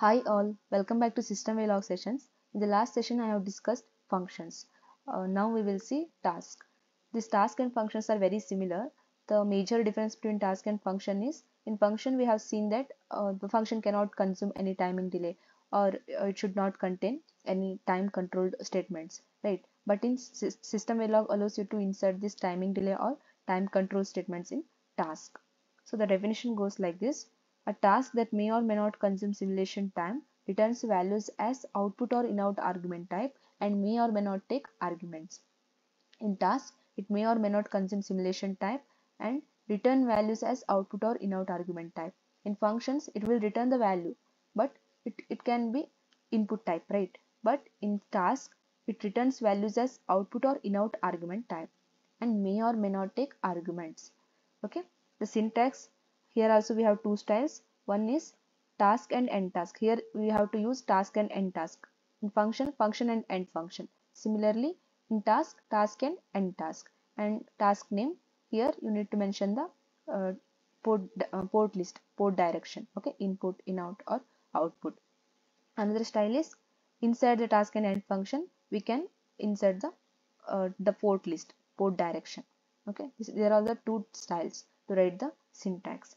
Hi all, welcome back to System Verilog sessions. In the last session I have discussed functions. Uh, now we will see task. These task and functions are very similar. The major difference between task and function is in function we have seen that uh, the function cannot consume any timing delay or uh, it should not contain any time controlled statements, right? But in System Verilog allows you to insert this timing delay or time control statements in task. So the definition goes like this a task that may or may not consume simulation time returns values as output or in-out argument type and may or may not take arguments. In task, it may or may not consume simulation type and return values as output or in-out argument type. In functions, it will return the value, but it, it can be input type, right? But in task, it returns values as output or in-out argument type and may or may not take arguments. Okay, the syntax here also we have two styles. One is task and end task. Here we have to use task and end task. In function, function and end function. Similarly, in task, task and end task. And task name, here you need to mention the uh, port, uh, port list, port direction. Okay, input, in out or output. Another style is inside the task and end function, we can insert the uh, the port list, port direction. Okay, there are the two styles to write the syntax.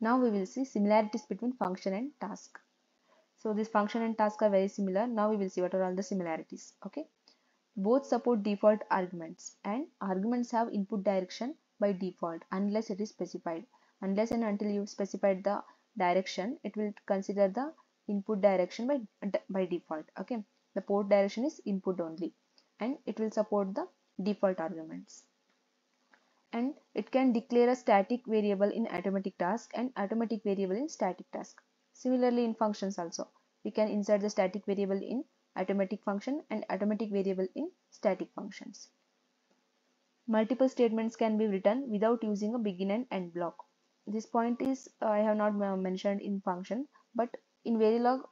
Now we will see similarities between function and task. So this function and task are very similar. Now we will see what are all the similarities. Okay. Both support default arguments and arguments have input direction by default unless it is specified. Unless and until you specified the direction, it will consider the input direction by, by default. Okay. The port direction is input only and it will support the default arguments and it can declare a static variable in automatic task and automatic variable in static task. Similarly in functions also, we can insert the static variable in automatic function and automatic variable in static functions. Multiple statements can be written without using a begin and end block. This point is uh, I have not mentioned in function but in Verilog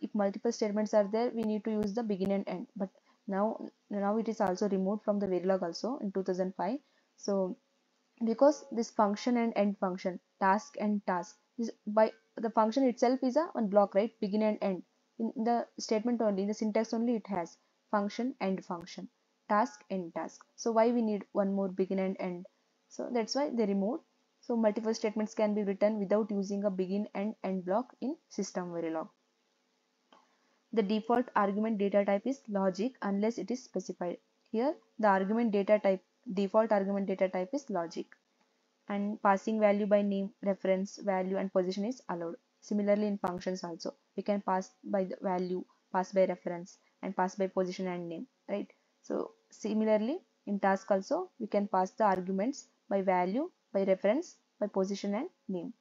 if multiple statements are there we need to use the begin and end but now now it is also removed from the Verilog also in 2005 so because this function and end function task and task is by the function itself is a one block right? Begin and end. In the statement only in the syntax only it has function end function task end task. So why we need one more begin and end? So that's why they removed so multiple statements can be written without using a begin and end block in system verilog. The default argument data type is logic unless it is specified. Here the argument data type default argument data type is logic. And passing value by name reference value and position is allowed. Similarly in functions also we can pass by the value pass by reference and pass by position and name right? So similarly in task also we can pass the arguments by value by reference by position and name.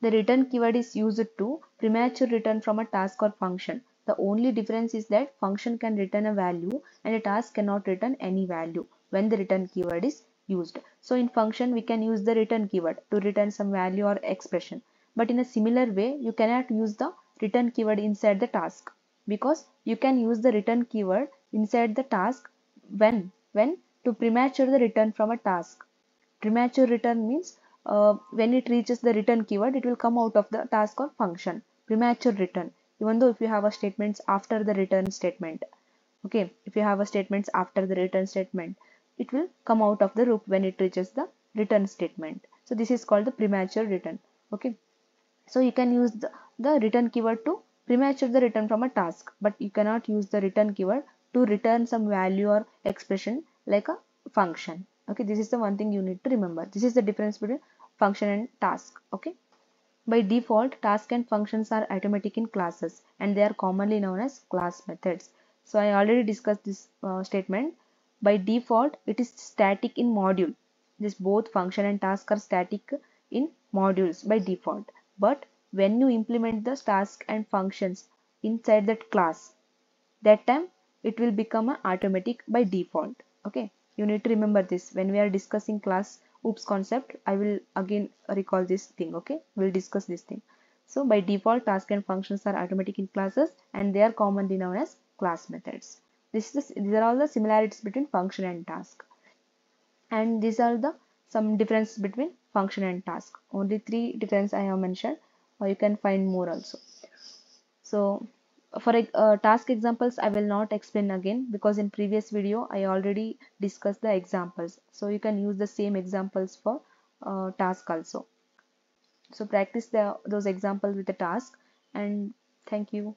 The return keyword is used to premature return from a task or function. The only difference is that function can return a value and a task cannot return any value when the return keyword is used. So in function we can use the return keyword to return some value or expression. But in a similar way you cannot use the return keyword inside the task because you can use the return keyword inside the task when when to premature the return from a task. Premature return means uh, when it reaches the return keyword it will come out of the task or function. Premature return even though if you have a statements after the return statement okay if you have a statements after the return statement it will come out of the loop when it reaches the return statement. So this is called the premature return. Okay. So you can use the, the return keyword to premature the return from a task, but you cannot use the return keyword to return some value or expression like a function. Okay, this is the one thing you need to remember. This is the difference between function and task. Okay. By default, task and functions are automatic in classes and they are commonly known as class methods. So I already discussed this uh, statement by default, it is static in module. This both function and task are static in modules by default. But when you implement the task and functions inside that class, that time it will become automatic by default. Okay, you need to remember this when we are discussing class oops concept. I will again recall this thing. Okay, we'll discuss this thing. So by default, task and functions are automatic in classes and they are commonly known as class methods. This is these are all the similarities between function and task. And these are the some difference between function and task. Only three difference I have mentioned or you can find more also. so for uh, task examples i will not explain again because in previous video i already discussed the examples so you can use the same examples for uh, task also so practice the those examples with the task and thank you